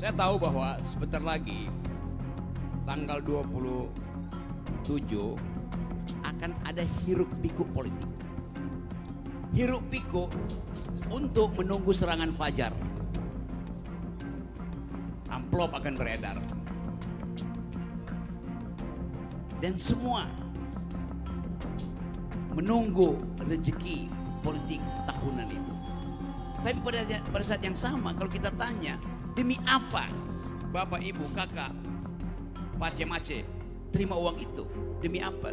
Saya tahu bahwa sebentar lagi tanggal 27 akan ada hiruk pikuk politik. Hiruk pikuk untuk menunggu serangan fajar. Amplop akan beredar. Dan semua menunggu rezeki politik tahunan itu. Tapi pada, saat yang sama kalau kita tanya demi apa bapak ibu kakak pace mace terima uang itu demi apa?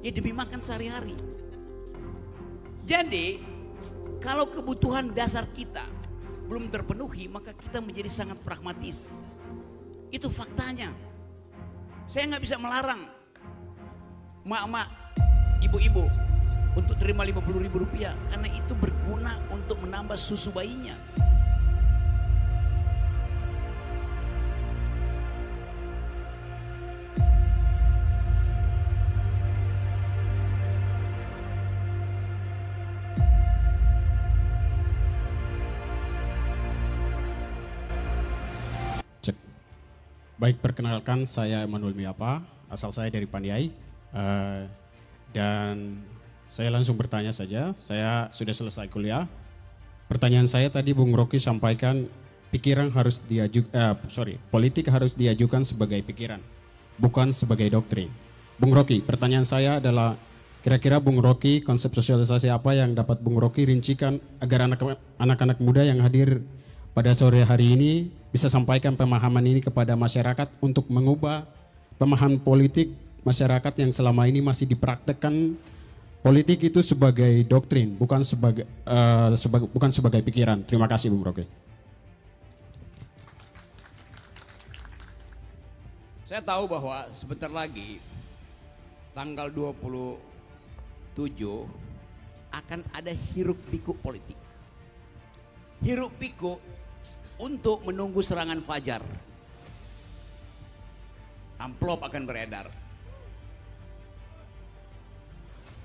Ya demi makan sehari-hari. Jadi kalau kebutuhan dasar kita belum terpenuhi maka kita menjadi sangat pragmatis. Itu faktanya. Saya nggak bisa melarang mak-mak, ibu-ibu untuk terima 50 ribu rupiah karena itu berguna untuk menambah susu bayinya. Baik, perkenalkan saya Emmanuel Miapa, asal saya dari Paniai. Eh, dan saya langsung bertanya saja, saya sudah selesai kuliah. Pertanyaan saya tadi Bung Rocky sampaikan pikiran harus diajukan, eh, sorry, politik harus diajukan sebagai pikiran, bukan sebagai doktrin. Bung Rocky, pertanyaan saya adalah kira-kira Bung Rocky konsep sosialisasi apa yang dapat Bung Rocky rincikan agar anak- anak-anak muda yang hadir pada sore hari ini bisa sampaikan pemahaman ini kepada masyarakat untuk mengubah pemahaman politik masyarakat yang selama ini masih dipraktekkan politik itu sebagai doktrin bukan sebagai eh, sebagai bukan sebagai pikiran. Terima kasih Bung Rocky. Saya tahu bahwa sebentar lagi tanggal 27 akan ada hiruk pikuk politik. Hiruk pikuk untuk menunggu serangan fajar. Amplop akan beredar.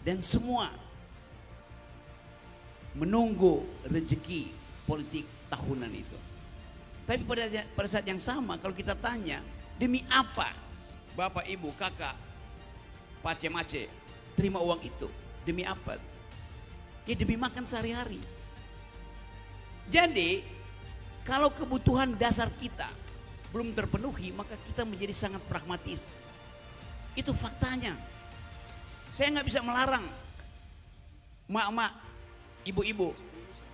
Dan semua menunggu rezeki politik tahunan itu. Tapi pada, saat yang sama kalau kita tanya demi apa bapak ibu kakak pace mace terima uang itu demi apa? Ya demi makan sehari-hari. Jadi kalau kebutuhan dasar kita belum terpenuhi maka kita menjadi sangat pragmatis. Itu faktanya. Saya nggak bisa melarang mak-mak, ibu-ibu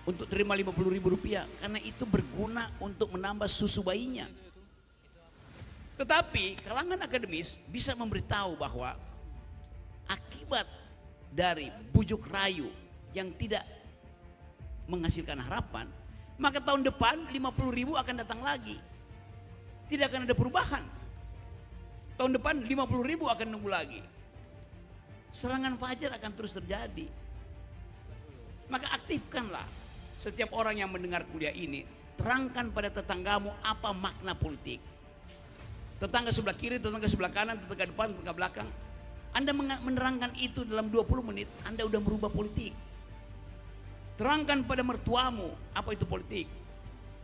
untuk terima 50 ribu rupiah karena itu berguna untuk menambah susu bayinya. Tetapi kalangan akademis bisa memberitahu bahwa akibat dari bujuk rayu yang tidak menghasilkan harapan, maka tahun depan 50 ribu akan datang lagi. Tidak akan ada perubahan. Tahun depan 50 ribu akan nunggu lagi. Serangan fajar akan terus terjadi. Maka aktifkanlah setiap orang yang mendengar kuliah ini. Terangkan pada tetanggamu apa makna politik. Tetangga sebelah kiri, tetangga sebelah kanan, tetangga depan, tetangga belakang. Anda menerangkan itu dalam 20 menit, Anda udah merubah politik. Terangkan pada mertuamu apa itu politik.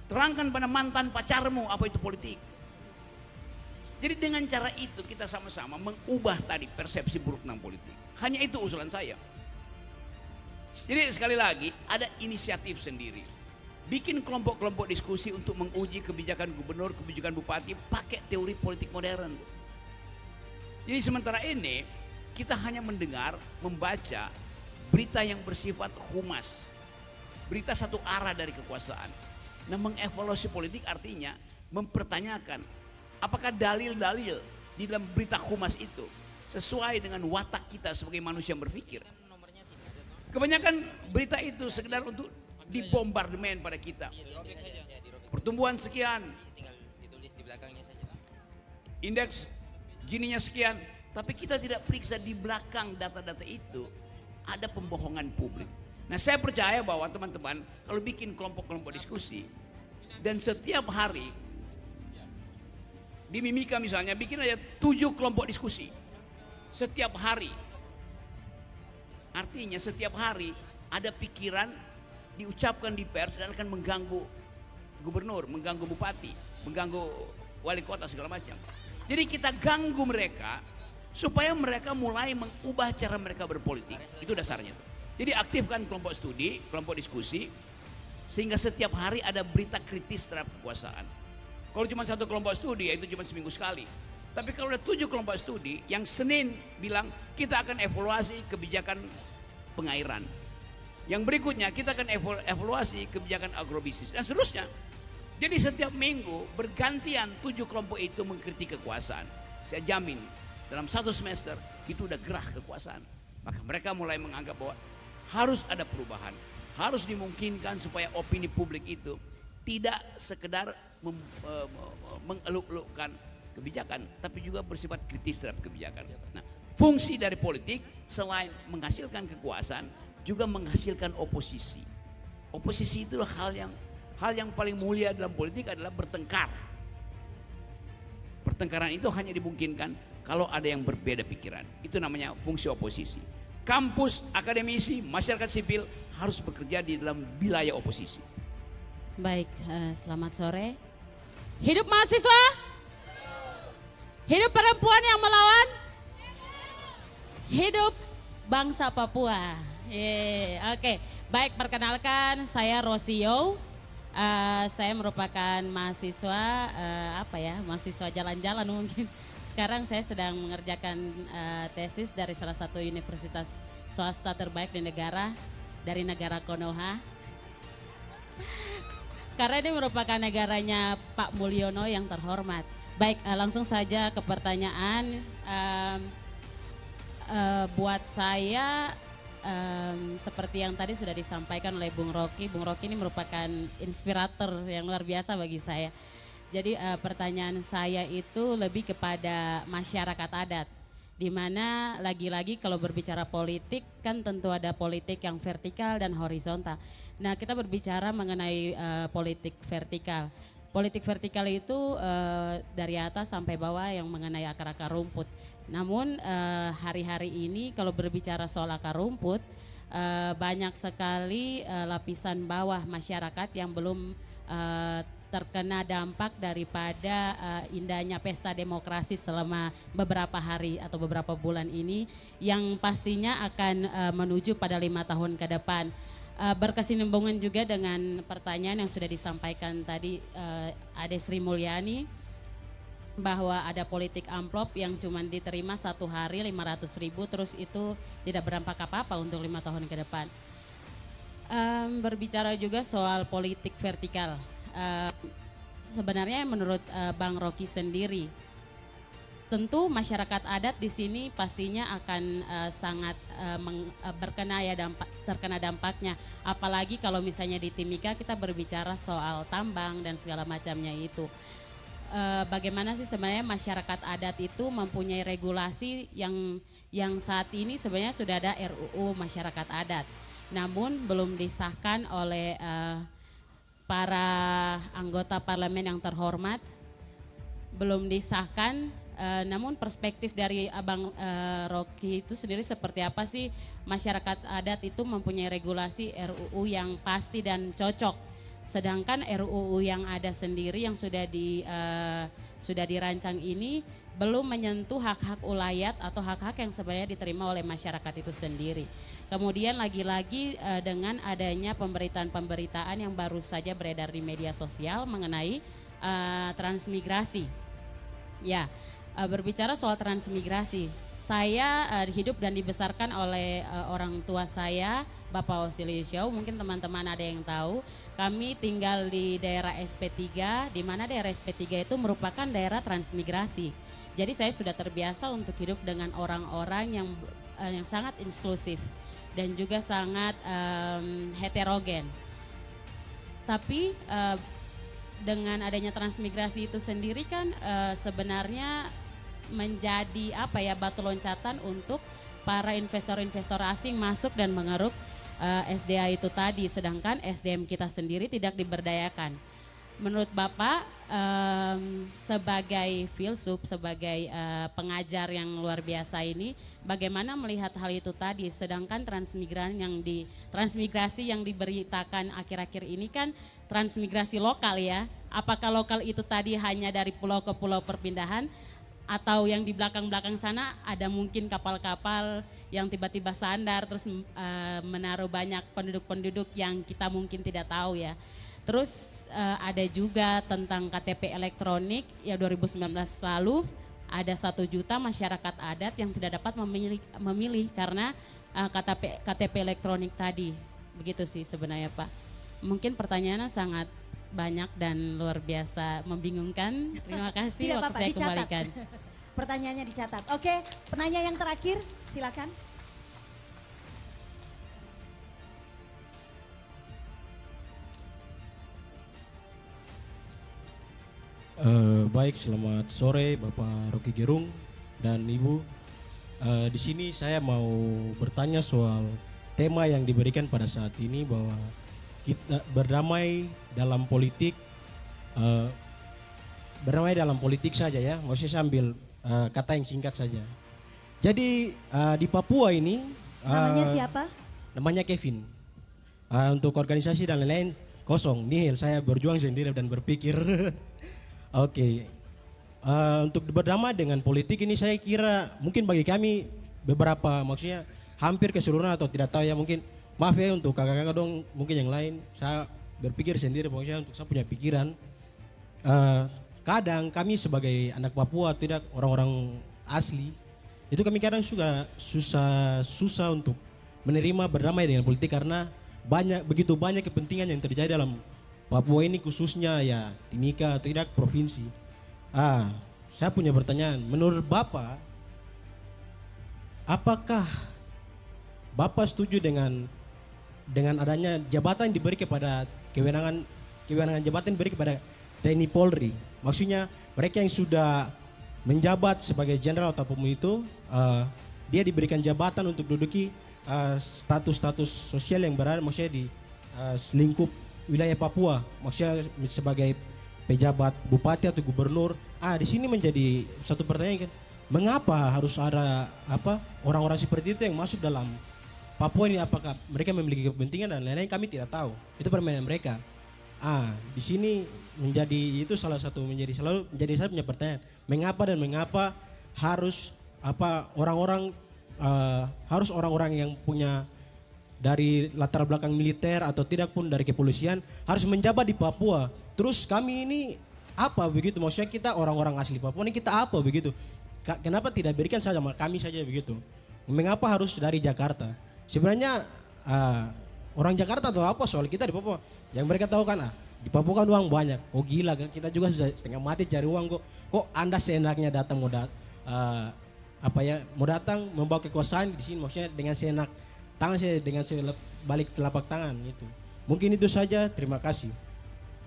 Terangkan pada mantan pacarmu apa itu politik. Jadi dengan cara itu kita sama-sama mengubah tadi persepsi buruk tentang politik. Hanya itu usulan saya. Jadi sekali lagi ada inisiatif sendiri. Bikin kelompok-kelompok diskusi untuk menguji kebijakan gubernur, kebijakan bupati pakai teori politik modern. Jadi sementara ini kita hanya mendengar, membaca berita yang bersifat humas. Berita satu arah dari kekuasaan. Nah mengevaluasi politik artinya mempertanyakan apakah dalil-dalil di dalam berita humas itu sesuai dengan watak kita sebagai manusia yang berpikir. Kebanyakan berita itu sekedar untuk dibombardemen pada kita. Pertumbuhan sekian, indeks gininya sekian, tapi kita tidak periksa di belakang data-data itu ada pembohongan publik. Nah saya percaya bahwa teman-teman kalau bikin kelompok-kelompok diskusi dan setiap hari di Mimika misalnya bikin aja tujuh kelompok diskusi setiap hari. Artinya setiap hari ada pikiran diucapkan di pers dan akan mengganggu gubernur, mengganggu bupati, mengganggu wali kota segala macam. Jadi kita ganggu mereka supaya mereka mulai mengubah cara mereka berpolitik. Itu dasarnya. Jadi aktifkan kelompok studi, kelompok diskusi, sehingga setiap hari ada berita kritis terhadap kekuasaan. Kalau cuma satu kelompok studi, ya itu cuma seminggu sekali. Tapi kalau ada tujuh kelompok studi, yang Senin bilang kita akan evaluasi kebijakan pengairan. Yang berikutnya kita akan evaluasi kebijakan agrobisnis dan seterusnya. Jadi setiap minggu bergantian tujuh kelompok itu mengkritik kekuasaan. Saya jamin dalam satu semester itu udah gerah kekuasaan. Maka mereka mulai menganggap bahwa harus ada perubahan. Harus dimungkinkan supaya opini publik itu tidak sekedar e, mengeluk-elukkan kebijakan, tapi juga bersifat kritis terhadap kebijakan. Nah, fungsi dari politik selain menghasilkan kekuasaan, juga menghasilkan oposisi. Oposisi itu hal yang hal yang paling mulia dalam politik adalah bertengkar. Pertengkaran itu hanya dimungkinkan kalau ada yang berbeda pikiran. Itu namanya fungsi oposisi. Kampus, akademisi, masyarakat sipil harus bekerja di dalam wilayah oposisi. Baik, uh, selamat sore. Hidup mahasiswa? Hidup perempuan yang melawan? Hidup bangsa Papua. Oke, okay. baik perkenalkan saya Rosio Uh, saya merupakan mahasiswa uh, apa ya mahasiswa jalan-jalan mungkin. Sekarang saya sedang mengerjakan uh, tesis dari salah satu universitas swasta terbaik di negara dari negara Konoha. Karena ini merupakan negaranya Pak Mulyono yang terhormat. Baik, uh, langsung saja ke pertanyaan. Uh, uh, buat saya um, seperti yang tadi sudah disampaikan oleh Bung Rocky, Bung Rocky ini merupakan inspirator yang luar biasa bagi saya. Jadi uh, pertanyaan saya itu lebih kepada masyarakat adat, di mana lagi-lagi kalau berbicara politik kan tentu ada politik yang vertikal dan horizontal. Nah kita berbicara mengenai uh, politik vertikal. Politik vertikal itu uh, dari atas sampai bawah yang mengenai akar-akar rumput. Namun eh, hari-hari uh, ini kalau berbicara soal akar rumput uh, banyak sekali uh, lapisan bawah masyarakat yang belum uh, terkena dampak daripada uh, indahnya pesta demokrasi selama beberapa hari atau beberapa bulan ini yang pastinya akan uh, menuju pada lima tahun ke depan. Uh, berkesinambungan juga dengan pertanyaan yang sudah disampaikan tadi uh, Ade Sri Mulyani bahwa ada politik amplop yang cuma diterima satu hari 500 ribu terus itu tidak berdampak apa-apa untuk lima tahun ke depan. Um, berbicara juga soal politik vertikal. Um, sebenarnya menurut uh, Bang Rocky sendiri, tentu masyarakat adat di sini pastinya akan uh, sangat uh, meng, uh, berkena ya dampak terkena dampaknya. Apalagi kalau misalnya di Timika kita berbicara soal tambang dan segala macamnya itu uh, bagaimana sih sebenarnya masyarakat adat itu mempunyai regulasi yang yang saat ini sebenarnya sudah ada RUU masyarakat adat, namun belum disahkan oleh uh, para anggota parlemen yang terhormat, belum disahkan. Uh, namun perspektif dari Abang uh, Rocky itu sendiri seperti apa sih masyarakat adat itu mempunyai regulasi RUU yang pasti dan cocok Sedangkan RUU yang ada sendiri yang sudah di uh, sudah dirancang ini belum menyentuh hak-hak ulayat atau hak-hak yang sebenarnya diterima oleh masyarakat itu sendiri. Kemudian lagi-lagi uh, dengan adanya pemberitaan-pemberitaan yang baru saja beredar di media sosial mengenai uh, transmigrasi. Ya, uh, berbicara soal transmigrasi, saya hidup dan dibesarkan oleh orang tua saya, Bapak Osiliusio. Mungkin teman-teman ada yang tahu kami tinggal di daerah SP3, di mana daerah SP3 itu merupakan daerah transmigrasi. Jadi saya sudah terbiasa untuk hidup dengan orang-orang yang uh, yang sangat inklusif dan juga sangat um, heterogen. Tapi uh, dengan adanya transmigrasi itu sendiri kan uh, sebenarnya menjadi apa ya batu loncatan untuk para investor-investor asing masuk dan mengeruk uh, eh, SDA itu tadi, sedangkan SDM kita sendiri tidak diberdayakan. Menurut Bapak um, sebagai filsuf, sebagai uh, pengajar yang luar biasa ini, bagaimana melihat hal itu tadi? Sedangkan transmigran yang di transmigrasi yang diberitakan akhir-akhir ini kan transmigrasi lokal ya. Apakah lokal itu tadi hanya dari pulau ke pulau perpindahan atau yang di belakang-belakang sana ada mungkin kapal-kapal yang tiba-tiba sandar terus uh, menaruh banyak penduduk-penduduk yang kita mungkin tidak tahu ya. Terus uh, ada juga tentang KTP elektronik ya 2019 lalu ada satu juta masyarakat adat yang tidak dapat memilih, memilih karena uh, KTP KTP elektronik tadi. Begitu sih sebenarnya Pak. Mungkin pertanyaannya sangat banyak dan luar biasa membingungkan. Terima kasih Tidak waktu apa, saya dicatat. kembalikan. Pertanyaannya dicatat. Oke, penanya yang terakhir silakan. Eh, baik, selamat sore Bapak Rocky Gerung dan Ibu. Eh, di sini saya mau bertanya soal tema yang diberikan pada saat ini bahwa kita berdamai dalam politik, eh, berdamai dalam politik saja ya. Maksudnya saya ambil eh, kata yang singkat saja. Jadi eh, di Papua ini Namanya eh, siapa? Namanya Kevin. Ah, untuk organisasi dan lain-lain kosong. Nihil, saya berjuang sendiri dan berpikir. Oke. Ah, untuk berdamai dengan politik ini saya kira mungkin bagi kami beberapa maksudnya hampir keseluruhan atau tidak tahu ya mungkin maaf ya untuk kakak-kakak dong mungkin yang lain saya berpikir sendiri pokoknya untuk saya punya pikiran Ah, kadang kami sebagai anak Papua tidak orang-orang asli itu kami kadang juga susah susah untuk menerima berdamai dengan politik karena banyak begitu banyak kepentingan yang terjadi dalam Papua ini khususnya ya Timika tidak provinsi. Ah, saya punya pertanyaan. Menurut Bapak, apakah Bapak setuju dengan dengan adanya jabatan diberi kepada kewenangan kewenangan jabatan diberi kepada TNI Polri? Maksudnya mereka yang sudah menjabat sebagai jenderal ataupun itu eh, dia diberikan jabatan untuk duduki eh, status-status sosial yang berada maksudnya di eh, selingkup wilayah Papua maksudnya sebagai pejabat bupati atau gubernur ah di sini menjadi satu pertanyaan kan mengapa harus ada apa orang-orang seperti itu yang masuk dalam Papua ini apakah mereka memiliki kepentingan dan lain-lain kami tidak tahu itu permainan mereka ah di sini menjadi itu salah satu menjadi selalu menjadi saya punya pertanyaan mengapa dan mengapa harus apa orang-orang eh, harus orang-orang yang punya dari latar belakang militer atau tidak pun dari kepolisian harus menjabat di Papua. Terus kami ini apa begitu? Maksudnya kita orang-orang asli Papua ini kita apa begitu? Kenapa tidak berikan saja kami saja begitu? Mengapa harus dari Jakarta? Sebenarnya ah, orang Jakarta atau apa soal kita di Papua? Yang mereka tahu kan ah, di Papua kan uang banyak. Oh gila kan kita juga sudah setengah mati cari uang kok. Kok Anda seenaknya datang mau dat ah, apa ya mau datang membawa kekuasaan di sini maksudnya dengan seenak tangan saya dengan saya balik telapak tangan itu. Mungkin itu saja. Terima kasih.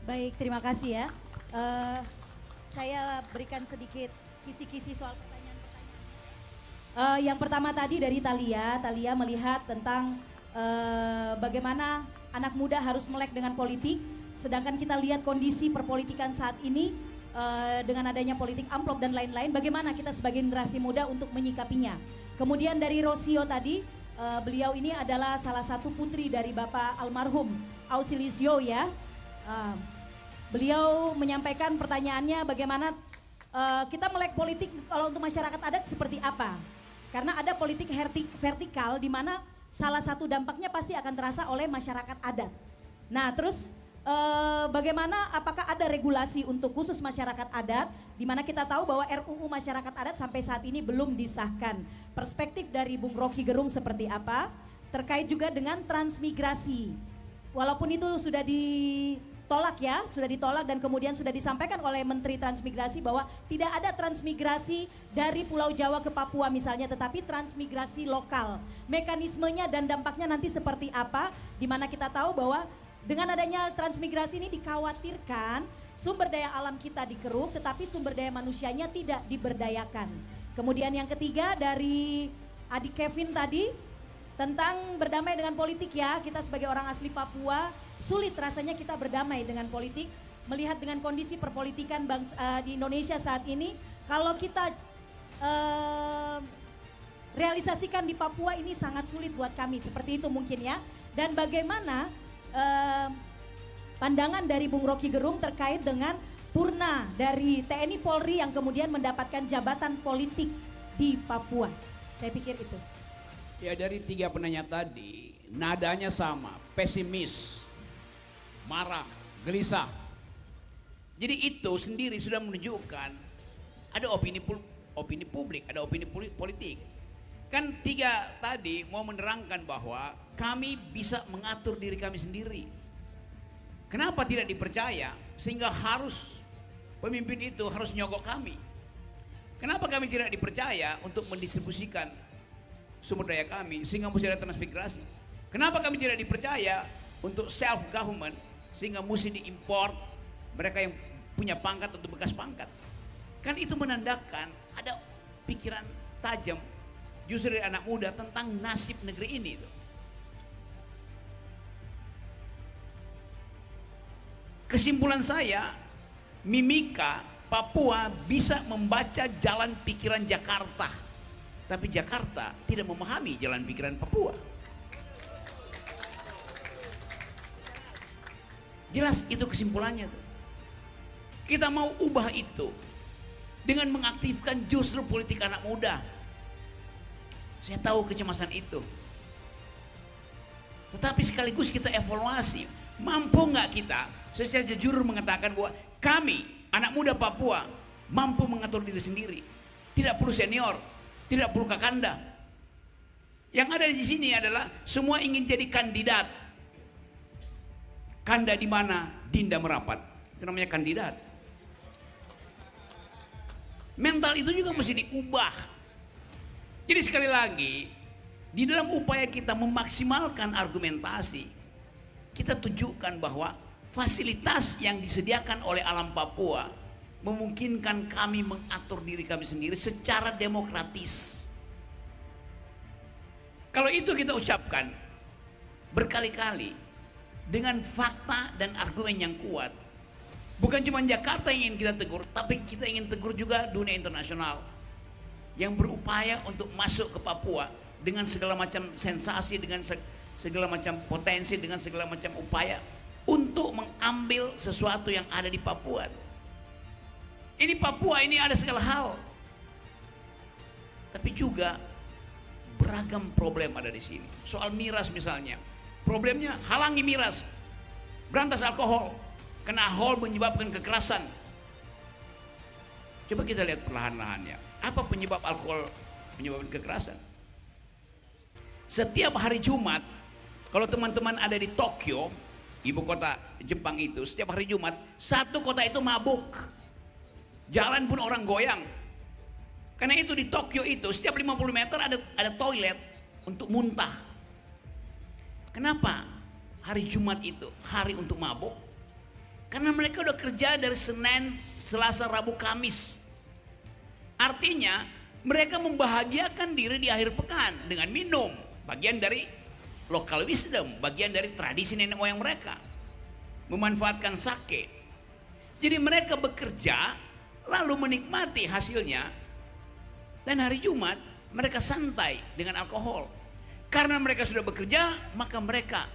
Baik, terima kasih ya. Eh, saya berikan sedikit kisi-kisi soal. Eh, yang pertama tadi dari Talia, Talia melihat tentang eh, bagaimana anak muda harus melek dengan politik, sedangkan kita lihat kondisi perpolitikan saat ini eh, dengan adanya politik amplop dan lain-lain, bagaimana kita sebagai generasi muda untuk menyikapinya. Kemudian dari Rosio tadi, eh, beliau ini adalah salah satu putri dari Bapak almarhum Ausilisio ya. Eh, beliau menyampaikan pertanyaannya bagaimana eh, kita melek politik kalau untuk masyarakat adat seperti apa? Karena ada politik vertikal di mana salah satu dampaknya pasti akan terasa oleh masyarakat adat. Nah, terus eh, bagaimana apakah ada regulasi untuk khusus masyarakat adat di mana kita tahu bahwa RUU masyarakat adat sampai saat ini belum disahkan. Perspektif dari Bung Rocky Gerung seperti apa? Terkait juga dengan transmigrasi. Walaupun itu sudah ditolak ya, sudah ditolak dan kemudian sudah disampaikan oleh Menteri Transmigrasi bahwa tidak ada transmigrasi dari Pulau Jawa ke Papua misalnya, tetapi transmigrasi lokal. Mekanismenya dan dampaknya nanti seperti apa? Di mana kita tahu bahwa dengan adanya transmigrasi ini dikhawatirkan sumber daya alam kita dikeruk, tetapi sumber daya manusianya tidak diberdayakan. Kemudian yang ketiga dari adik Kevin tadi tentang berdamai dengan politik ya. Kita sebagai orang asli Papua sulit rasanya kita berdamai dengan politik. Melihat dengan kondisi perpolitikan bangsa eh, di Indonesia saat ini, kalau kita eh, realisasikan di Papua ini sangat sulit buat kami. Seperti itu mungkin ya. Dan bagaimana eh, pandangan dari Bung Rocky Gerung terkait dengan Purna dari TNI Polri yang kemudian mendapatkan jabatan politik di Papua. Saya pikir itu. Ya dari tiga penanya tadi, nadanya sama, pesimis, marah, gelisah. Jadi itu sendiri sudah menunjukkan ada opini opini publik, ada opini politik. Kan tiga tadi mau menerangkan bahwa kami bisa mengatur diri kami sendiri. Kenapa tidak dipercaya? Sehingga harus Pemimpin itu harus nyogok kami. Kenapa kami tidak dipercaya untuk mendistribusikan sumber daya kami sehingga mesti ada transmigrasi? Kenapa kami tidak dipercaya untuk self government sehingga mesti diimpor mereka yang punya pangkat atau bekas pangkat? Kan itu menandakan ada pikiran tajam justru dari anak muda tentang nasib negeri ini. Kesimpulan saya, Mimika Papua bisa membaca jalan pikiran Jakarta. Tapi Jakarta tidak memahami jalan pikiran Papua. Jelas itu kesimpulannya tuh. Kita mau ubah itu dengan mengaktifkan justru politik anak muda. Saya tahu kecemasan itu. Tetapi sekaligus kita evaluasi, mampu nggak kita secara jujur mengatakan bahwa kami, anak muda Papua, mampu mengatur diri sendiri. Tidak perlu senior, tidak perlu kakanda. Yang ada di sini adalah semua ingin jadi kandidat. Kanda di mana? Dinda merapat. Itu namanya kandidat. Mental itu juga mesti diubah. Jadi sekali lagi, di dalam upaya kita memaksimalkan argumentasi, kita tunjukkan bahwa fasilitas yang disediakan oleh alam Papua memungkinkan kami mengatur diri kami sendiri secara demokratis. Kalau itu kita ucapkan berkali-kali dengan fakta dan argumen yang kuat, bukan cuma Jakarta yang ingin kita tegur, tapi kita ingin tegur juga dunia internasional yang berupaya untuk masuk ke Papua dengan segala macam sensasi, dengan segala macam potensi, dengan segala macam upaya untuk mengambil sesuatu yang ada di Papua. Ini Papua ini ada segala hal. Tapi juga beragam problem ada di sini. Soal miras misalnya. Problemnya halangi miras. Berantas alkohol. Karena alkohol menyebabkan kekerasan. Coba kita lihat perlahan-lahannya. Apa penyebab alkohol menyebabkan kekerasan? Setiap hari Jumat, kalau teman-teman ada di Tokyo, ibu kota Jepang itu setiap hari Jumat satu kota itu mabuk jalan pun orang goyang karena itu di Tokyo itu setiap 50 meter ada ada toilet untuk muntah kenapa hari Jumat itu hari untuk mabuk karena mereka udah kerja dari Senin, Selasa, Rabu, Kamis artinya mereka membahagiakan diri di akhir pekan dengan minum bagian dari local wisdom, bagian dari tradisi nenek moyang mereka. Memanfaatkan sake. Jadi mereka bekerja lalu menikmati hasilnya dan hari Jumat mereka santai dengan alkohol. Karena mereka sudah bekerja, maka mereka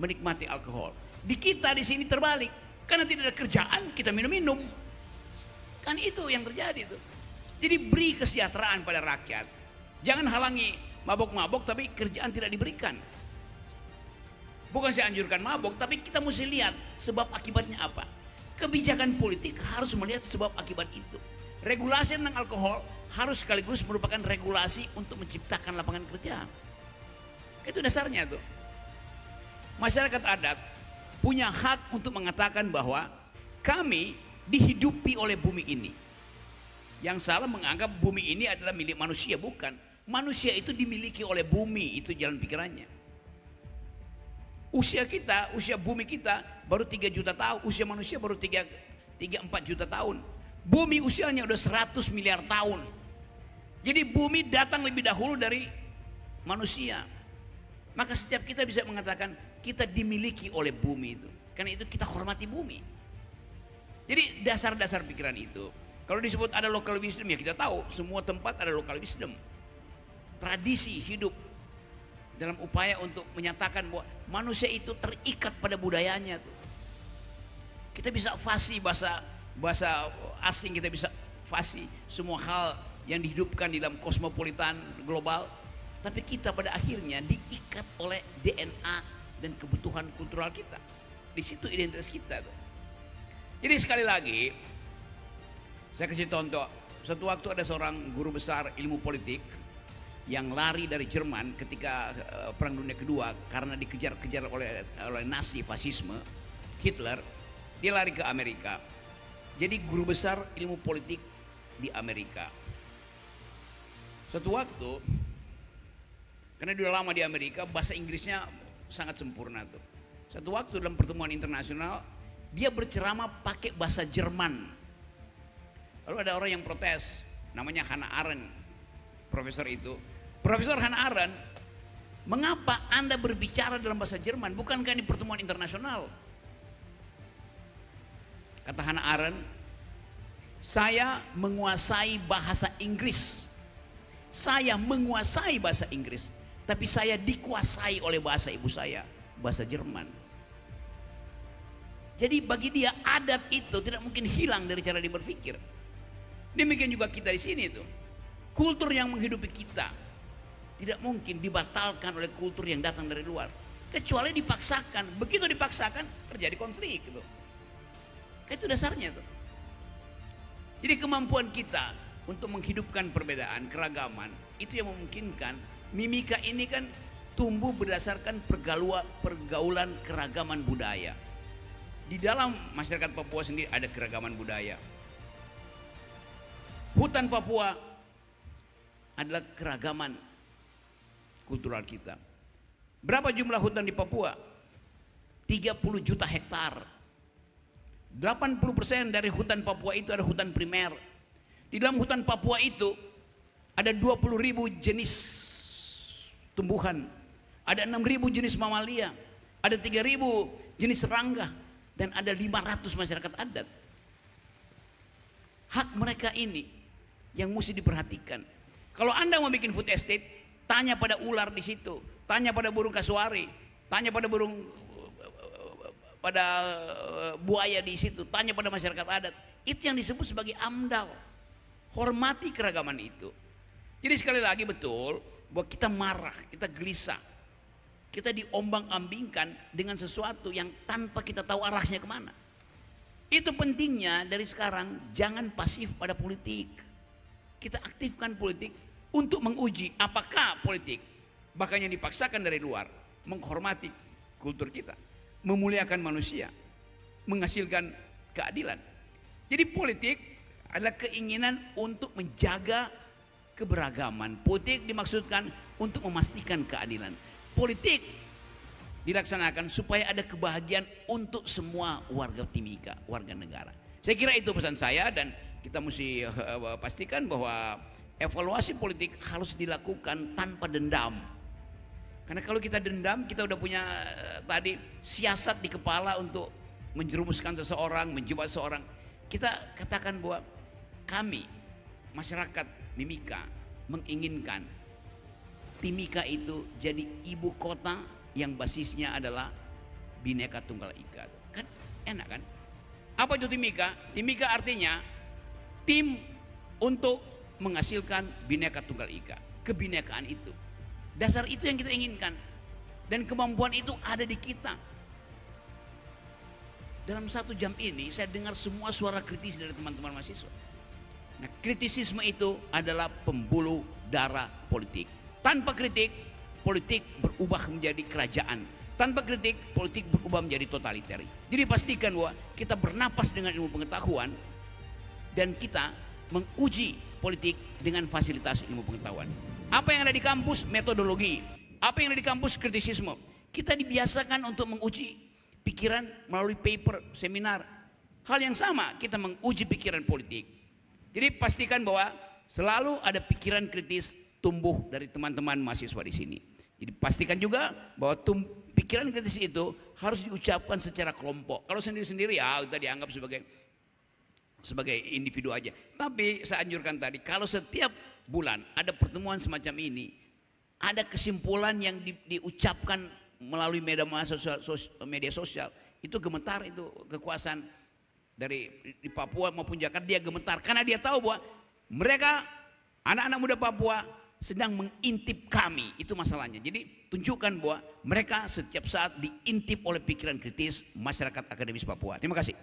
menikmati alkohol. Di kita di sini terbalik, karena tidak ada kerjaan kita minum-minum. Kan itu yang terjadi tuh. Jadi beri kesejahteraan pada rakyat. Jangan halangi mabok-mabok tapi kerjaan tidak diberikan. Bukan saya anjurkan mabok, tapi kita mesti lihat sebab akibatnya apa. Kebijakan politik harus melihat sebab akibat itu. Regulasi tentang alkohol harus sekaligus merupakan regulasi untuk menciptakan lapangan kerja. Itu dasarnya tuh. Masyarakat adat punya hak untuk mengatakan bahwa kami dihidupi oleh bumi ini. Yang salah menganggap bumi ini adalah milik manusia, bukan. Manusia itu dimiliki oleh bumi, itu jalan pikirannya. Usia kita, usia bumi kita baru 3 juta tahun, usia manusia baru 3, 3 4 juta tahun. Bumi usianya udah 100 miliar tahun. Jadi bumi datang lebih dahulu dari manusia. Maka setiap kita bisa mengatakan kita dimiliki oleh bumi itu. Karena itu kita hormati bumi. Jadi dasar-dasar pikiran itu. Kalau disebut ada local wisdom ya kita tahu semua tempat ada local wisdom. Tradisi hidup dalam upaya untuk menyatakan bahwa manusia itu terikat pada budayanya tuh. Kita bisa fasih bahasa bahasa asing, kita bisa fasih semua hal yang dihidupkan di dalam kosmopolitan global. Tapi kita pada akhirnya diikat oleh DNA dan kebutuhan kultural kita. Di situ identitas kita tuh. Jadi sekali lagi, saya kasih contoh. Satu waktu ada seorang guru besar ilmu politik yang lari dari Jerman ketika eh, Perang Dunia Kedua karena dikejar-kejar oleh oleh Nazi fasisme Hitler dia lari ke Amerika jadi guru besar ilmu politik di Amerika suatu waktu karena dia lama di Amerika bahasa Inggrisnya sangat sempurna tuh satu waktu dalam pertemuan internasional dia berceramah pakai bahasa Jerman lalu ada orang yang protes namanya Hannah Arendt profesor itu Profesor Hannah Arendt, mengapa Anda berbicara dalam bahasa Jerman? Bukankah ini pertemuan internasional? Kata Hannah Arendt, saya menguasai bahasa Inggris. Saya menguasai bahasa Inggris, tapi saya dikuasai oleh bahasa ibu saya, bahasa Jerman. Jadi bagi dia adat itu tidak mungkin hilang dari cara dia berpikir. Demikian juga kita di sini itu. Kultur yang menghidupi kita tidak mungkin dibatalkan oleh kultur yang datang dari luar. Kecuali dipaksakan. Begitu dipaksakan terjadi konflik gitu. Itu dasarnya tuh. Jadi kemampuan kita untuk menghidupkan perbedaan, keragaman, itu yang memungkinkan mimika ini kan tumbuh berdasarkan pergaulan, pergaulan keragaman budaya. Di dalam masyarakat Papua sendiri ada keragaman budaya. Hutan Papua adalah keragaman kultural kita. Berapa jumlah hutan di Papua? 30 juta hektar. 80% dari hutan Papua itu ada hutan primer. Di dalam hutan Papua itu ada 20 ribu jenis tumbuhan. Ada 6 ribu jenis mamalia. Ada 3 ribu jenis serangga. Dan ada 500 masyarakat adat. Hak mereka ini yang mesti diperhatikan. Kalau Anda mau bikin food estate, tanya pada ular di situ, tanya pada burung kasuari, tanya pada burung pada buaya di situ, tanya pada masyarakat adat. Itu yang disebut sebagai amdal. Hormati keragaman itu. Jadi sekali lagi betul bahwa kita marah, kita gelisah. Kita diombang-ambingkan dengan sesuatu yang tanpa kita tahu arahnya ke mana. Itu pentingnya dari sekarang jangan pasif pada politik. Kita aktifkan politik untuk menguji apakah politik bahkan yang dipaksakan dari luar menghormati kultur kita memuliakan manusia, menghasilkan keadilan. Jadi politik adalah keinginan untuk menjaga keberagaman. Politik dimaksudkan untuk memastikan keadilan. Politik dilaksanakan supaya ada kebahagiaan untuk semua warga Timika, warga negara. Saya kira itu pesan saya dan kita mesti uh, pastikan bahwa evaluasi politik harus dilakukan tanpa dendam karena kalau kita dendam, kita udah punya uh, tadi siasat di kepala untuk menjerumuskan seseorang, menjebak seseorang. Kita katakan bahwa kami masyarakat Mimika menginginkan Timika itu jadi ibu kota yang basisnya adalah Bineka Tunggal Ika. Kan enak kan? Apa itu Timika? Timika artinya tim untuk menghasilkan Bineka Tunggal Ika. Kebinekaan itu. Dasar itu yang kita inginkan. Dan kemampuan itu ada di kita. Dalam satu jam ini saya dengar semua suara kritis dari teman-teman mahasiswa. Nah kritisisme itu adalah pembuluh darah politik. Tanpa kritik, politik berubah menjadi kerajaan. Tanpa kritik, politik berubah menjadi totaliter. Jadi pastikan bahwa kita bernapas dengan ilmu pengetahuan dan kita menguji politik dengan fasilitas ilmu pengetahuan. Apa yang ada di kampus metodologi, apa yang ada di kampus kritisisme. Kita dibiasakan untuk menguji pikiran melalui paper, seminar. Hal yang sama kita menguji pikiran politik. Jadi pastikan bahwa selalu ada pikiran kritis tumbuh dari teman-teman mahasiswa di sini. Jadi pastikan juga bahwa pikiran kritis itu harus diucapkan secara kelompok. Kalau sendiri-sendiri ya kita dianggap sebagai sebagai individu aja. Tapi saya anjurkan tadi kalau setiap bulan ada pertemuan semacam ini, ada kesimpulan yang di, diucapkan melalui media sosial, media sosial, itu gemetar itu kekuasaan dari di Papua maupun Jakarta dia gemetar. Karena dia tahu bahwa mereka anak-anak muda Papua sedang mengintip kami. Itu masalahnya. Jadi tunjukkan bahwa mereka setiap saat diintip oleh pikiran kritis masyarakat akademis Papua. Terima kasih